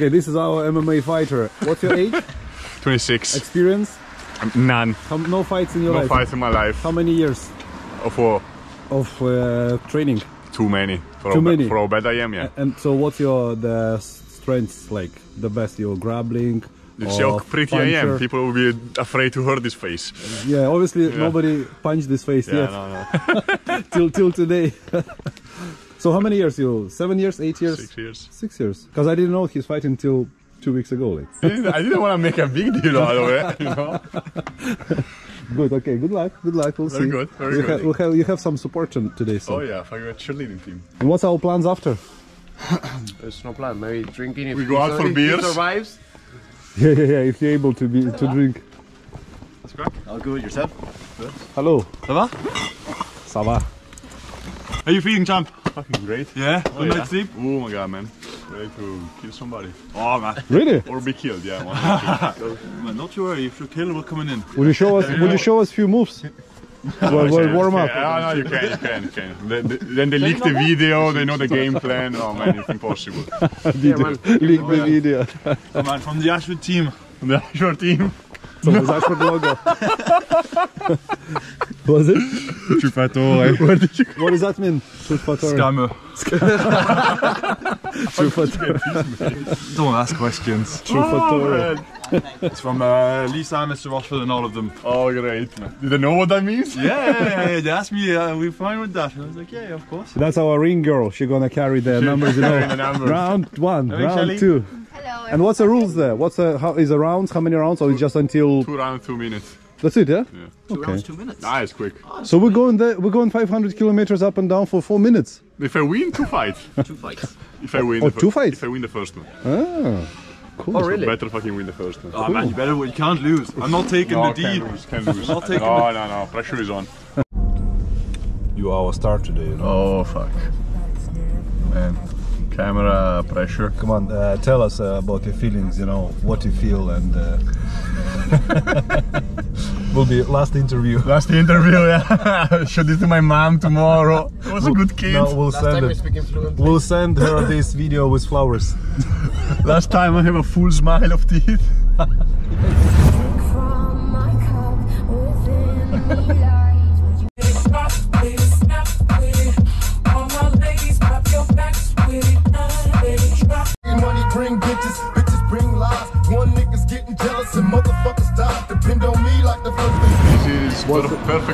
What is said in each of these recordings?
Okay, this is our MMA fighter. What's your age? 26. Experience? None. How, no fights in your No life? fights in my life. How many years Of war. of uh, training? Too many. For Too how many. For how bad I am, yeah. And so what's your the strengths like? The best you're grappling? You see how pretty I am. People will be afraid to hurt this face. Yeah, obviously nobody punched this face Yeah, yet no, no. till till today. so how many years you? Seven years? Eight years? Six years. Six years. Because I didn't know he's fighting till two weeks ago. Like. I didn't, didn't want to make a big deal out of it, you know. Good. Okay. Good luck. Good luck. We'll Very see. good, very you good. Ha- we'll have you have some support today. So. Oh yeah, for your cheerleading team. And what's our plans after? There's no plan. Maybe drinking if We go out sur- for if he beers. survives. Yeah, yeah, yeah. If you're able to be to drink. Let's crack. All good yourself? Hello. Ça va? Ça va. How you feeling, champ? Fucking great. Yeah? Oh, Good yeah. night's sleep? Oh my god, man. Ready to kill somebody. Oh man. Really? Or be killed, yeah. one. man not to worry, if you kill, we're coming in. Would you show us? Would you show us few moves? well, well, warm up. Yeah, no, you can, you can, you can. Then, then they leak the video, they know the game plan. Oh man, it's impossible. Yeah, man. Leak the video. Oh man, from the Ashford team. From The your team. So the Ashford logo. Was it? Chufatore. What does that mean? Trufatore. Scammer. Trufatore. Don't ask questions. Trufatore. It's from uh, Lisa, Mr. Rochford and all of them. Oh great, man. Do they know what that means? Yeah, yeah, yeah, they asked me, uh, we fine with that? I was like, yeah, of course. That's our ring girl. She's gonna carry the numbers. You carry know. the numbers. Round one, Hey, round Shelley. two. Hello. And what's the rules there? What's the how is the rounds? How many rounds? Or is just until Two rounds, two minutes. That's it? Yeah. Two Okay. rounds, two minutes. Ah, it's quick. So we're going there. We're going 500 kilometers up and down for four minutes. If I win, two fights. Two fights. If I win. Oh, the fights? If I win the first one. Ah, cool. Oh, really? Better fucking win the first one. Oh man, you better, you can't lose. I'm not taking No, the can't D. lose, can't lose. Not taking no, no, no. Pressure is on. You are our star today. You know? Oh fuck. Man. Camera pressure. Come on, uh, tell us uh, about your feelings. You know what you feel, and uh... will be last interview. Last interview, yeah. Show this to my mom tomorrow. It was a good kid. No, we'll Last time send we're it. fluently. We'll send her this video with flowers. Last time I have a full smile of teeth.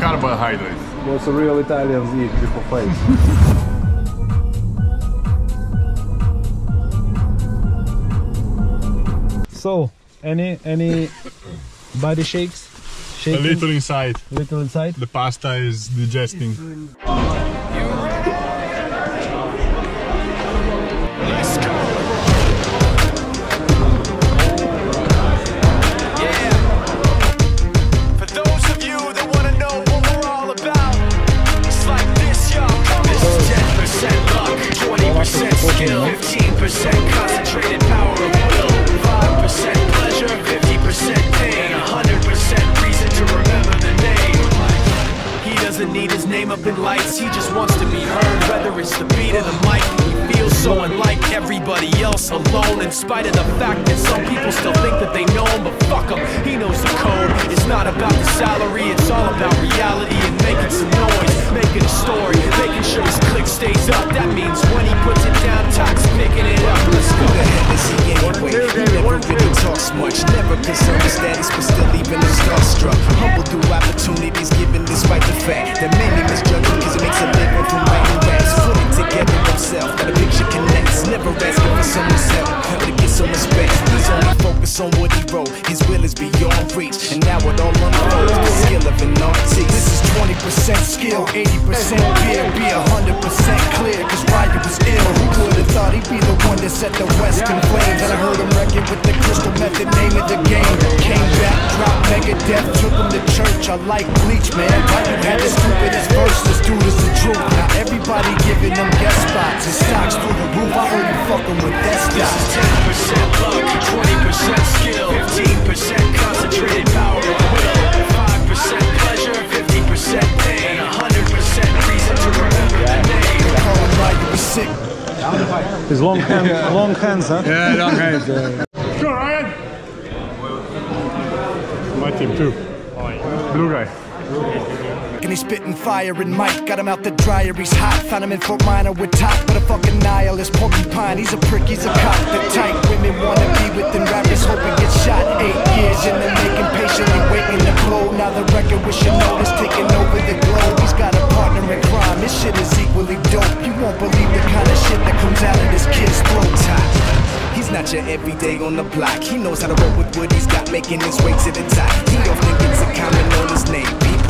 Per- perfect carbohydrate. What's the real Italians eat before fight? so, any any body shakes? A little inside. A little inside. The pasta is digesting. Up in lights, he just wants to be heard, whether it's the beat of the mic. He feels so unlike everybody else, alone, in spite of the fact that some people still think that they know him, but fuck him, he knows the code. It's not about the salary, it's all about reality and making some noise, making a story, making sure his click stays up. That means when he puts it down, Tox picking it up. Let's go. the hell is he anyway? He never really talks much, never concerned with status, but still even him starstruck. Humble through opportunities given 20% 80% fear, be 100% clear, cause Ryder was ill. Who could have thought he'd be the one that set the West in flames? And I heard him wreck it with the crystal method, name of the game. Came back, dropped Megadeth, took him to church. I like Bleach, man. Why had the stupidest verse? This dude is the truth. Now everybody giving them guest spots and stocks through the roof. I heard you fucking with that stock. 10% luck, 20% skill, 15% His long, hand, long hands, huh? Yeah, long hands. Go Ryan. My team too. Blue guy. And he's spitting fire and Mike got him out the dryer. He's hot. Found him in Fort Minor with top, but a fucking nihilist porcupine. He's a prick. He's a cop. The type women wanna be with them rappers, hoping get shot. Eight years in the making, patiently waiting to blow. Now the record with Chanel is taking over the globe. He's got a partner in crime. This shit is equally dope. You won't believe the kind of shit that comes out of this kid's throat. He's not your everyday on the block. He knows how to work with what he's got, making his way to the top. He often gets a comment on his name.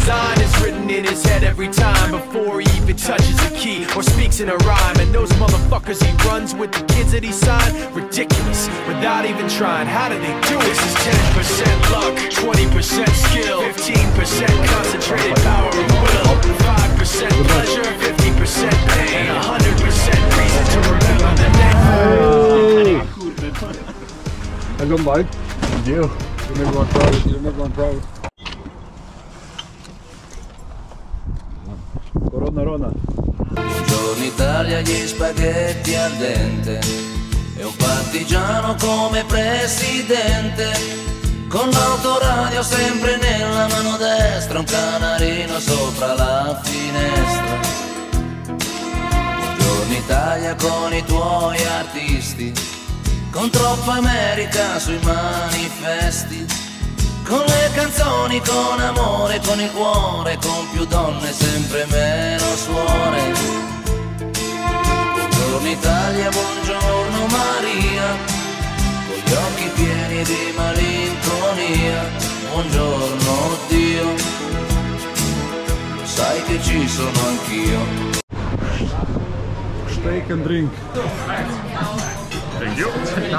design is written in his head every time before he even touches a key or speaks in a rhyme. And those motherfuckers he runs with the kids that he signed, ridiculous without even trying. How do they do it? This is 10% luck, 20% skill, 15% concentrated power of will, 5% pleasure, 50% pain, 100% reason to remember the name. Hello, Mike. You. You make one proud. You make one proud. Italia, gli spaghetti al dente e un partigiano come presidente. Con l'autoradio sempre nella mano destra, un canarino sopra la finestra. Buongiorno Italia con i tuoi artisti, con troppa America sui manifesti. Con le canzoni, con amore, con il cuore, con più donne, sempre meno suore. Buongiorno Italia, buongiorno Maria, con gli occhi pieni di malinconia. Buongiorno Dio, lo sai che ci sono anch'io. Steak and drink. Thank you. Thank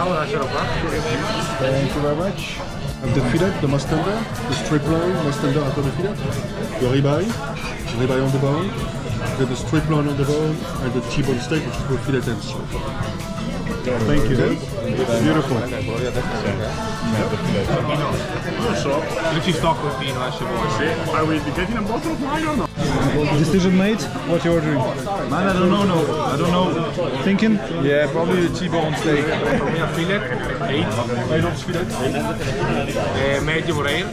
you very much. And the fillet, the mustard, the strip loin, mustard after the fillet, the ribeye, ribeye on the bone, the strip loin on the bone, and the T-bone steak, which is called fillet ends. Thank you. Beautiful. Non so. Io ci sto col vino, eh, se vuoi. Sì. Are we getting a bottle of wine or not? Decision made. What you ordering? Man, I don't know, no. I don't know. Thinking? Yeah, probably the T-bone steak. For me a fillet, 8. Reynolds fillet, 8. Uh, medium rare.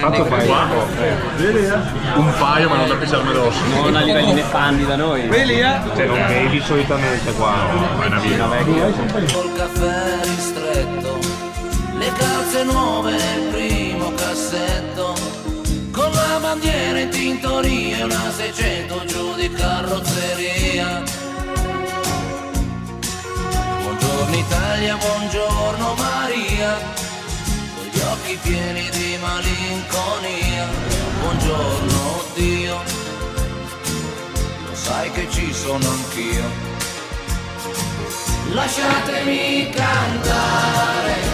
Fatto qua. Un paio ma non da pisarmi addosso. Non a livelli nefandi da noi. Cioè non bevi solitamente qua. No, è una via. Col caffè ristretto, le calze nuove nel primo cassetto, con la bandiera in tintoria e una 600 giù di carrozzeria. Buongiorno Italia, buongiorno Maria, con gli occhi pieni di malinconia. Che ci sono anch'io. Lasciatemi cantare